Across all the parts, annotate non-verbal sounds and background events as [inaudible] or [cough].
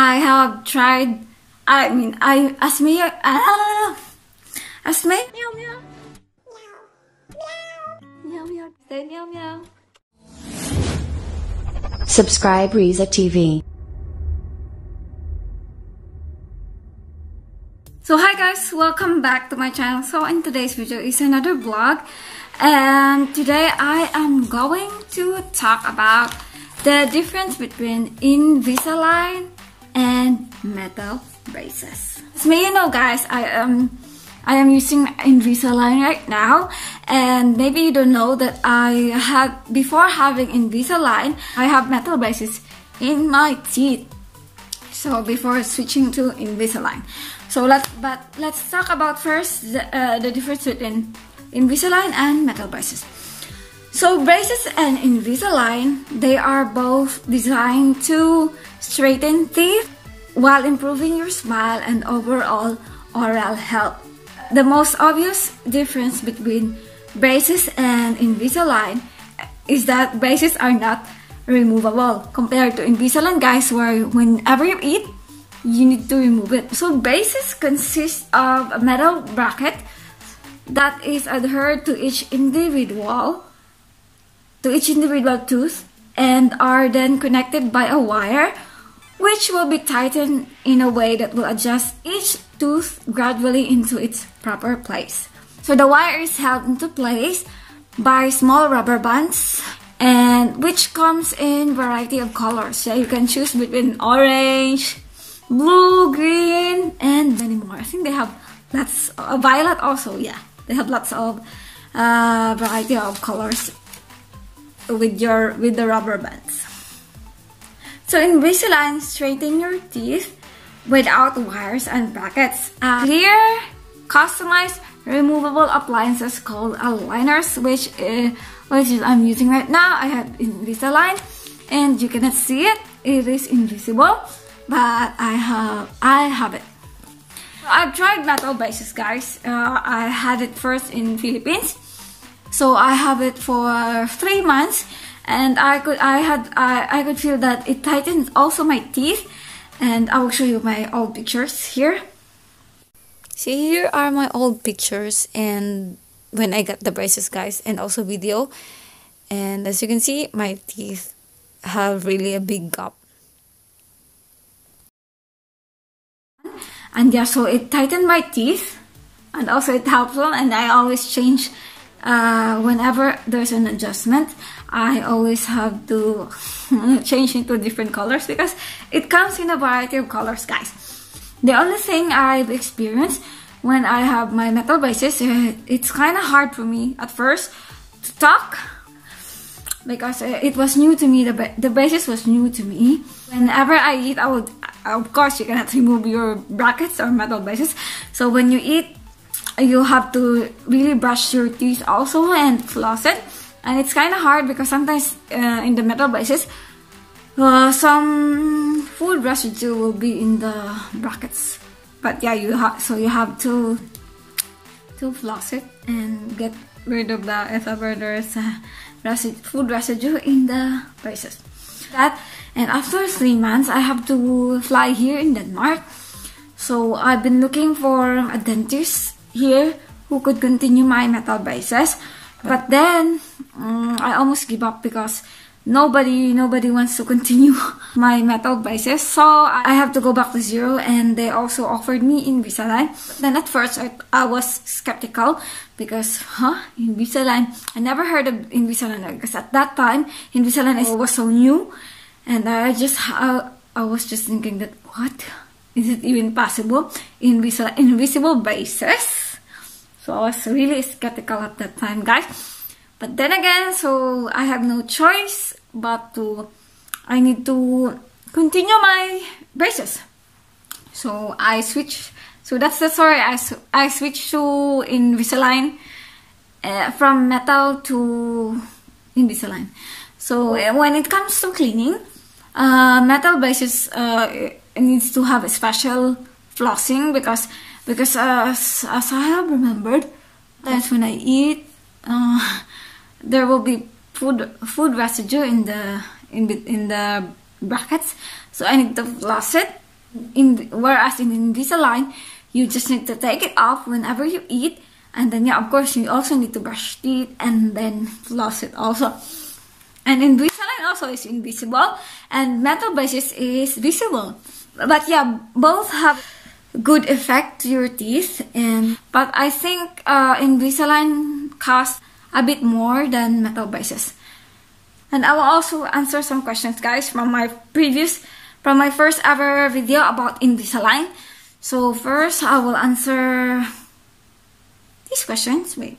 I have tried. I mean, I as me ah, as me meow meow meow meow say meow meow. Subscribe Riza TV. So hi guys, welcome back to my channel. So in today's video is another vlog and today I am going to talk about the difference between Invisalign and metal braces. Me you know guys, I am I am using Invisalign right now and maybe you don't know that I had before having Invisalign, I have metal braces in my teeth. So before switching to Invisalign. So let's but let's talk about first the, uh, the difference between Invisalign and metal braces. So braces and Invisalign, they are both designed to straighten teeth while improving your smile and overall oral health. The most obvious difference between braces and Invisalign is that braces are not removable compared to Invisalign guys where whenever you eat, you need to remove it. So braces consist of a metal bracket that is adhered to each individual to each individual tooth and are then connected by a wire which will be tightened in a way that will adjust each tooth gradually into its proper place. So the wire is held into place by small rubber bands and which comes in variety of colors. So you can choose between orange, blue, green, and many more. I think they have lots, uh, violet also, yeah. They have lots of uh, variety of colors with your with the rubber bands. So Invisalign, straighten your teeth without wires and brackets. Uh, clear, customized, removable appliances called aligners, which uh, which I'm using right now. I have Invisalign, and you cannot see it. It is invisible, but I have I have it. I've tried metal braces, guys. Uh, I had it first in Philippines so I have it for three months and I could I had I, I could feel that it tightened also my teeth. And I will show you my old pictures here. See here are my old pictures and when I got the braces guys and also video. And as you can see my teeth have really a big gap. And yeah so it tightened my teeth. And also it helps them and I always change uh, whenever there's an adjustment, I always have to [laughs] change into different colors because it comes in a variety of colors, guys. The only thing I've experienced when I have my metal braces, uh, it's kind of hard for me at first to talk because uh, it was new to me. The, the braces was new to me. Whenever I eat, I would, of course, you cannot [laughs] remove your brackets or metal braces. So when you eat, you have to really brush your teeth also and floss it. And it's kind of hard because sometimes uh, in the metal braces uh, some food residue will be in the brackets. But yeah you have so you have to to floss it and get rid of the ever there's uh, resid food residue in the braces. That and after three months I have to fly here in Denmark. So I've been looking for a dentist here who could continue my metal braces. But then um, I almost give up because nobody nobody wants to continue [laughs] my metal braces. So I have to go back to zero and they also offered me Invisalign. Then at first I, I was skeptical because huh Invisalign I never heard of Invisalign because at that time Invisalign was so new and I just I, I was just thinking that what is it even possible? Invisible, invisible braces. So I was really skeptical at that time, guys. But then again, so I have no choice but to, I need to continue my braces. So I switch. So that's the story. I, I switched to Invisalign uh, from metal to Invisalign. So uh, when it comes to cleaning, uh, metal braces uh, needs to have a special flossing because because as, as I have remembered that when I eat uh, [laughs] there will be food food residue in the in the, in the brackets so I need to floss it in whereas in Invisalign, you just need to take it off whenever you eat, and then yeah, of course, you also need to brush teeth and then floss it also. And Invisalign also is invisible, and metal braces is visible. But yeah, both have good effect to your teeth, and but I think uh, Invisalign costs a bit more than metal braces. And I will also answer some questions, guys, from my previous, from my first ever video about Invisalign. So first, I will answer these questions. Wait.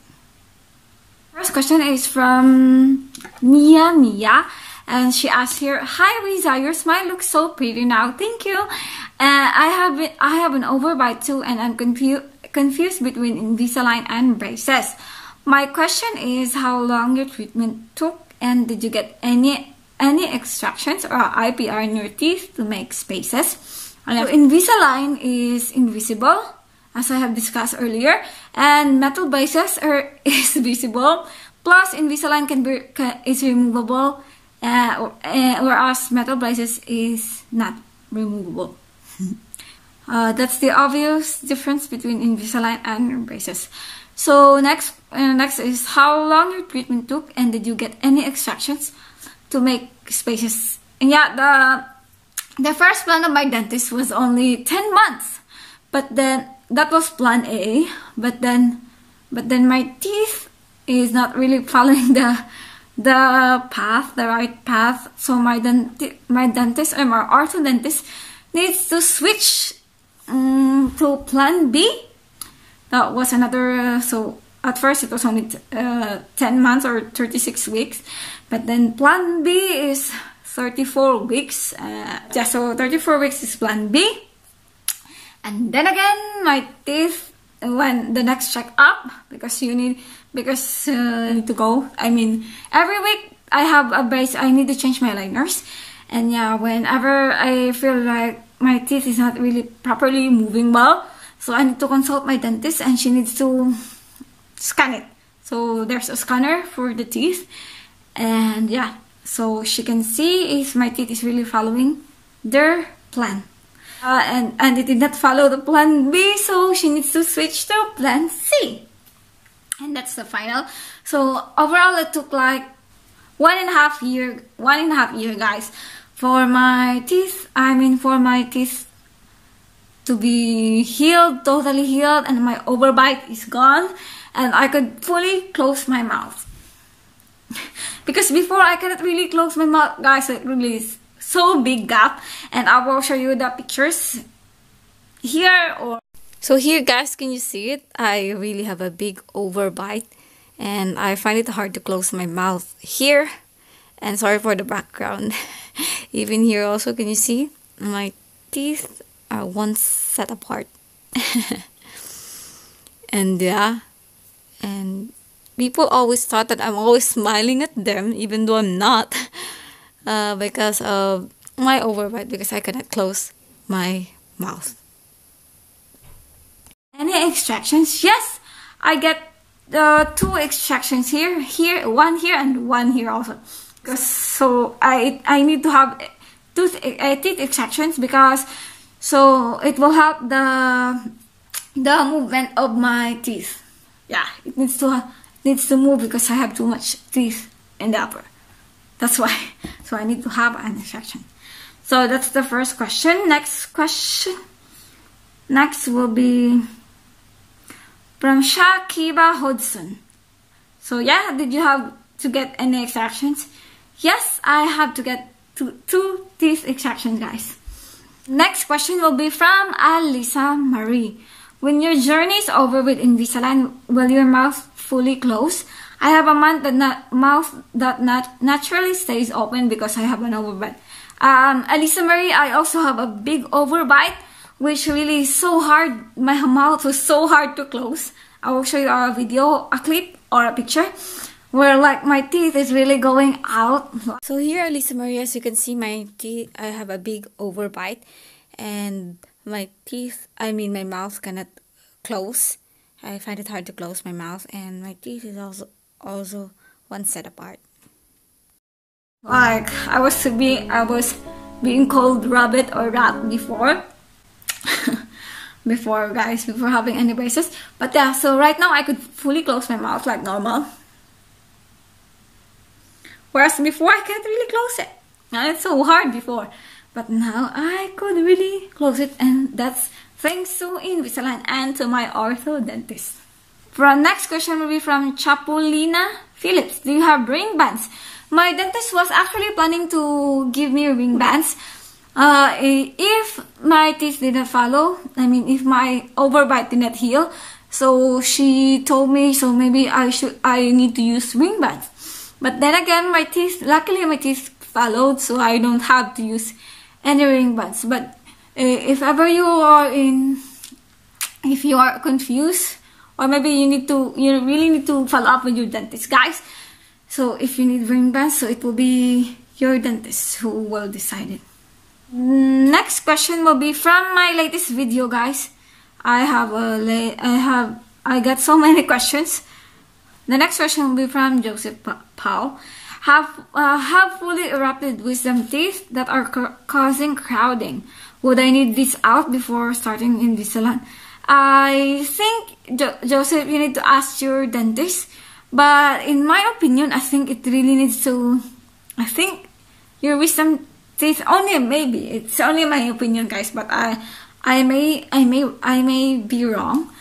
First question is from Mia Nia. And she asked here, Hi Riza, your smile looks so pretty now. Thank you. Uh, I have been, I have an overbite too and I'm confused confused between Invisalign and braces. My question is how long your treatment took and did you get any any extractions or IPR in your teeth to make spaces? So Invisalign is invisible as I have discussed earlier and metal braces are [laughs] is visible plus Invisalign can be can, is removable uh, or, uh, whereas metal braces is not removable. [laughs] uh, that's the obvious difference between Invisalign and braces. So next, uh, next is how long your treatment took and did you get any extractions to make spaces? And yeah, the the first plan of my dentist was only 10 months, but then that was plan A. But then, but then my teeth is not really [laughs] following the the path, the right path. So my denti- my dentist or my orthodontist needs to switch um, to plan B. That was another. Uh, so at first it was only uh, 10 months or 36 weeks, but then plan B is 34 weeks. Uh, yeah, so 34 weeks is plan B. And then again, my teeth when the next check up because you need because uh, I need to go. I mean, every week I have a brace. I need to change my liners, and yeah, whenever I feel like my teeth is not really properly moving well, so I need to consult my dentist, and she needs to scan it. So there's a scanner for the teeth, and yeah, so she can see if my teeth is really following their plan. Uh, and and it did not follow the plan B, so she needs to switch to plan C. And that's the final. So overall it took like one and a half year one and a half year guys for my teeth i mean for my teeth to be healed totally healed and my overbite is gone and i could fully close my mouth. [laughs] Because before i cannot really close my mouth guys it really is so big gap and i will show you the pictures here or so here guys, can you see it? I really have a big overbite and I find it hard to close my mouth here. And sorry for the background. [laughs] Even here also, can you see? My teeth are one set apart. [laughs] and yeah, and people always thought that I'm always smiling at them even though I'm not. [laughs] Uh, because of my overbite because I cannot close my mouth. Any extractions? Yes, I get uh, two extractions here, here, one here, and one here also. So I I need to have tooth uh, teeth extractions because so it will help the the movement of my teeth. Yeah, it needs to needs to move because I have too much teeth in the upper. That's why. [laughs] So I need to have an extraction. So that's the first question. Next question. Next will be from Shakiba Hodson. So yeah, did you have to get any extractions? Yes, I have to get two, two teeth extractions, guys. Next question will be from Alisa Marie. When your journey is over with Invisalign, will your mouth fully close? I have a mouth that not, mouth that not naturally stays open because I have an overbite. Um, Alisa Marie, I also have a big overbite which really is so hard. My [laughs] mouth was so hard to close. I will show you a video, a clip or a picture where like my teeth is really going out. So here, Alisa Marie, as you can see, my teeth, I have a big overbite and my teeth, I mean my mouth cannot close. I find it hard to close my mouth and my teeth is also also one set apart. Like I was being I was being called rabbit or rat before. [laughs] Before guys before having any braces. But yeah so right now I could fully close my mouth like normal. Whereas before I can't really close it. And it's so hard before. But now I could really close it and that's thanks to Invisalign and to my ortho dentist our next question will be from Chapulina Phillips do you have ring bands my dentist was actually planning to give me ring bands uh, if my teeth didn't follow, I mean, if my overbite didn't heal, so she told me, so maybe I should, I need to use ring bands. But then again, my teeth, luckily my teeth followed, so I don't have to use any ring bands. But uh, if ever you are in, if you are confused, or maybe you need to, you really need to follow up with your dentist, guys. So if you need ring bands, so it will be your dentist who will decide it. Next question will be from my latest video, guys. I have a I have I got so [laughs] many questions. The next question will be from Joseph Powell. Have uh, have fully erupted wisdom teeth that are causing crowding. Would I need this out before starting Invisalign? I think jo Joseph, you need to ask your dentist. But in my opinion, I think it really needs to. I think your wisdom teeth only maybe it's only my opinion guys but i i may i may i may be wrong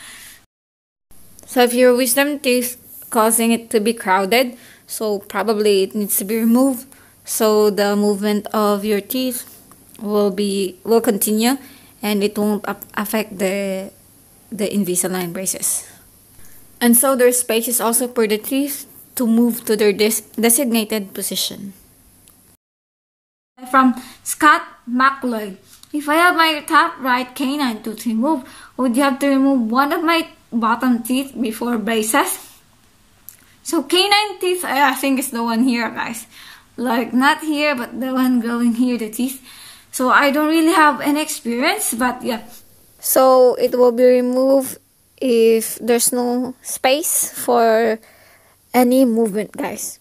so if your wisdom teeth causing it to be crowded so probably it needs to be removed so the movement of your teeth will be will continue and it won't affect the the Invisalign braces. And so there's is also for the teeth to move to their des designated position. From Scott McLeod. If I have my top right canine tooth removed, would you have to remove one of my bottom teeth before braces? So canine teeth, I think is the one here, guys. Like not here, but the one growing here, the teeth. So I don't really have any experience, but yeah. So it will be removed if there's no space for any movement, guys.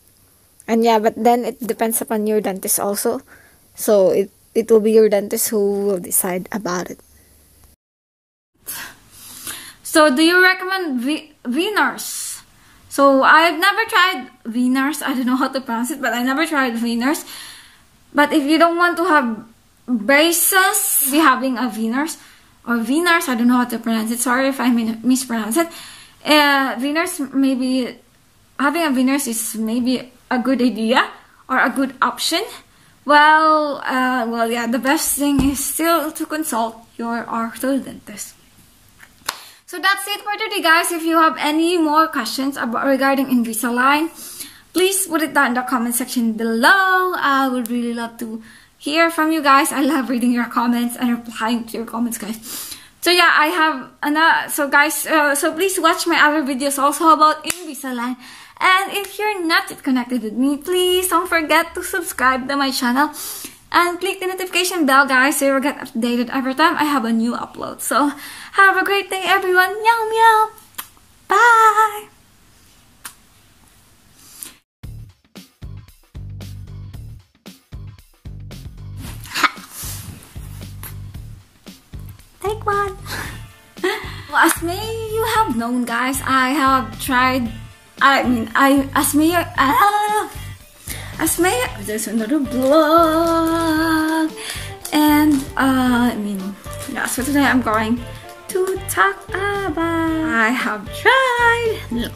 And yeah, but then it depends upon your dentist also. So it, it will be your dentist who will decide about it. So do you recommend v Venus? So I've never tried Venus. I don't know how to pronounce it, but I never tried Venus. But if you don't want to have braces, be having a Venus or Venus, I don't know how to pronounce it. Sorry if I mispronounce it. Uh, Venus, maybe having a Venus is maybe a good idea or a good option. Well, uh, well, yeah, the best thing is still to consult your orthodontist. So that's it for today, guys. If you have any more questions about regarding Invisalign, please put it down in the comment section below. I would really love to hear from you guys. I love reading your comments and replying to your comments, guys. So yeah, I have another. So guys, uh, so please watch my other videos also about Invisalign. And if you're not yet connected with me, please don't forget to subscribe to my channel and click the notification bell guys so you'll get updated every time I have a new upload. So have a great day everyone. Meow meow. Bye. Take one. [laughs] as may you have known guys, I have tried I mean, I as me, uh, as me, there's another blog, and uh, I mean, yeah. So today I'm going to talk about I have tried